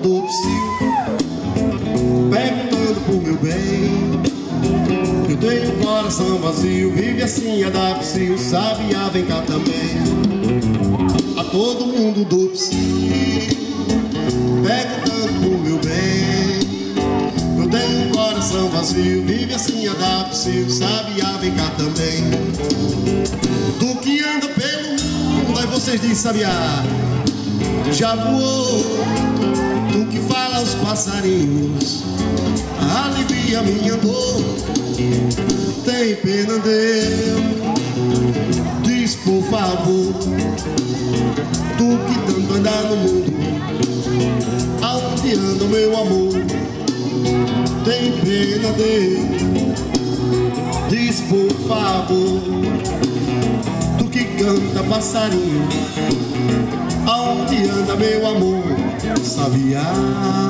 do psil Perguntando por meu bem. Eu tenho um coração vazio Vive assim a da psil Sabe a vem cá também. A todo mundo do psil Perguntando por meu bem. Eu tenho um coração vazio Vive assim a da psil Sabe a vem cá também. Do que anda pelo mundo Aí vocês dizem sabiá já voou Tu que fala aos passarinhos. Alivia minha dor. Tem pena dele Diz por favor Tu que tanto anda no mundo. Aonde meu amor. Tem pena dele Diz por favor Tu que canta passarinho meu amor, sabia?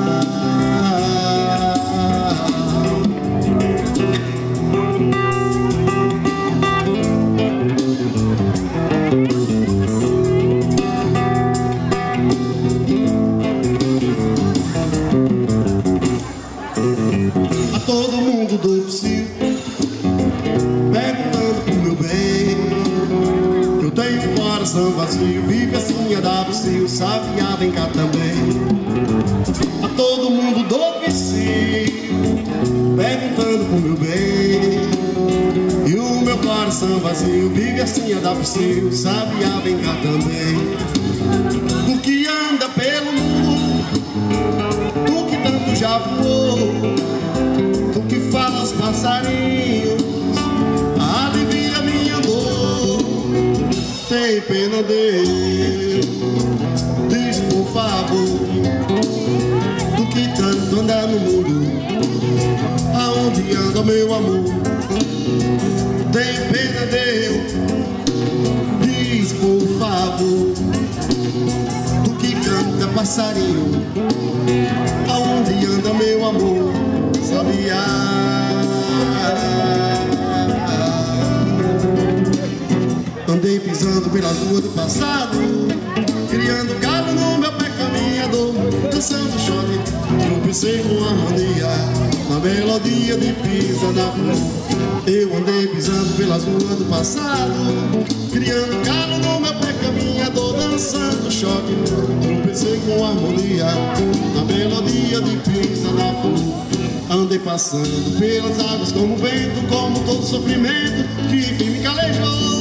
Vazio Vive assim a da psil Sabia vem cá também. A todo mundo do psil Perguntando pro meu bem. E o meu coração vazio Vive assim da psil Sabia vem cá também. Do que anda pelo mundo Tu que tanto já voou Tu que fala aos passarinhos Pena Diz por favor Tu que tanto anda no mundo Aonde anda meu amor? Tem pena dele Diz por favor Tu que canta passarinho Criando galo no meu pé caminhador Dançando chore, tropecei com harmonia Na melodia de pisa na flor. Eu andei pisando pelas ruas do passado Criando galo no meu pé caminhador Dançando choque, tropecei com harmonia Na melodia de pisa na flor. Andei passando pelas águas como vento Como todo sofrimento que me calejou.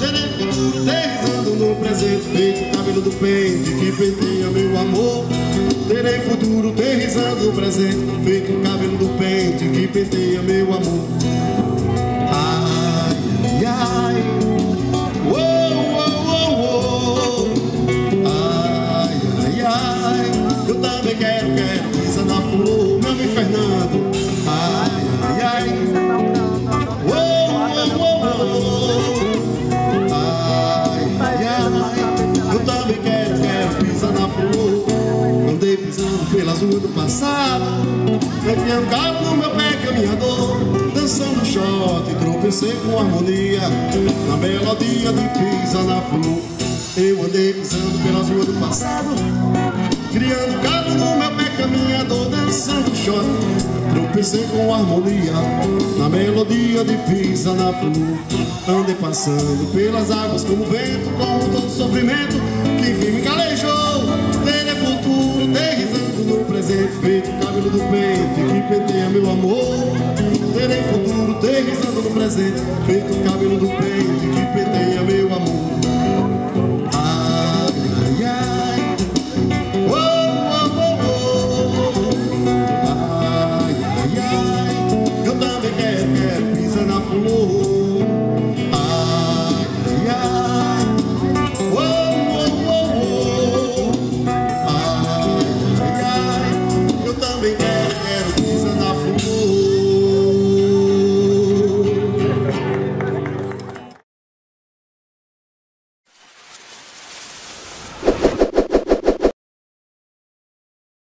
Deslizando no presente feito o do pente Que penteia meu amor. Terei futuro deslizando no presente. Feito o cabelo do pente que penteia meu amor. Ai, ai, Uou, uou, uou, uou. Ai, ai, ai. Eu também quero, quero Pisa na flor, ruas do passado, Metendo galo no meu pé caminhador, dançando shot, tropecei com harmonia, na melodia de pisa na flor. Eu andei pisando pelas ruas do passado, criando galo no meu pé caminhador, dançando shot, tropecei com harmonia, na melodia de pisa na flor. Andei passando pelas águas como vento, como todo feito o cabelo do pente que penteia meu amor. Terei futuro, deslizando no presente, feito o cabelo do pente que penteia meu